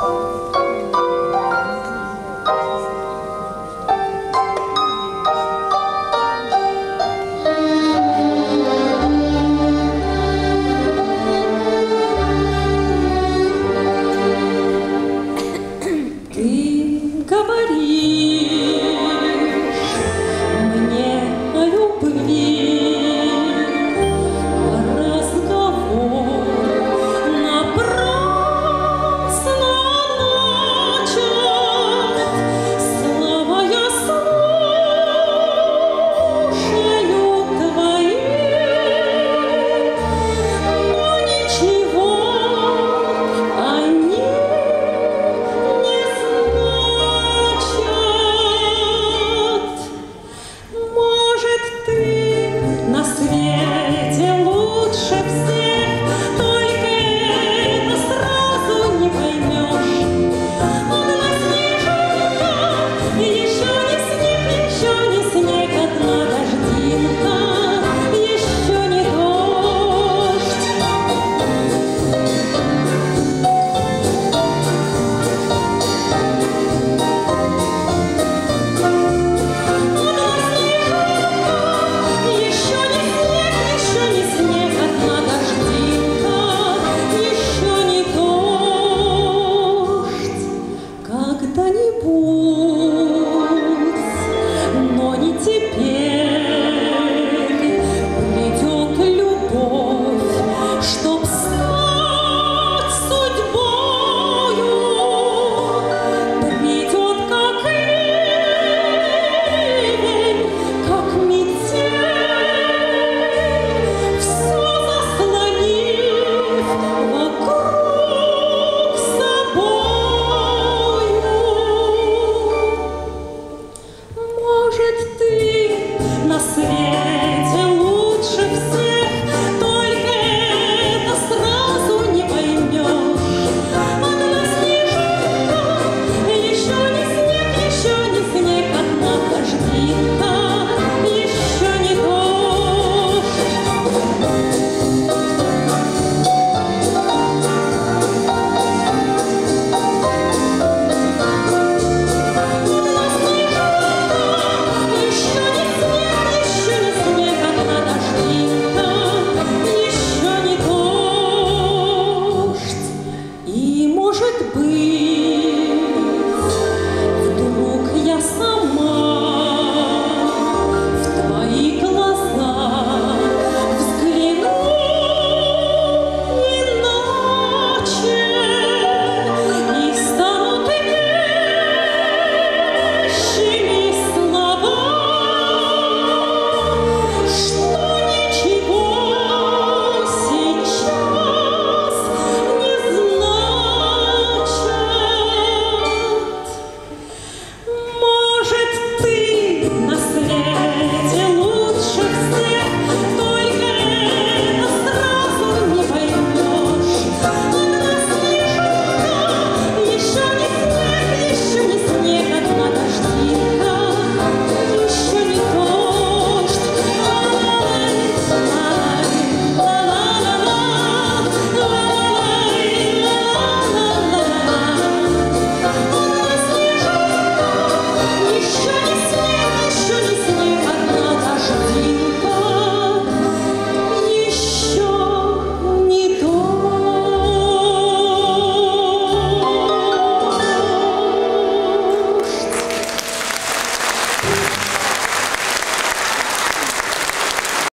Oh.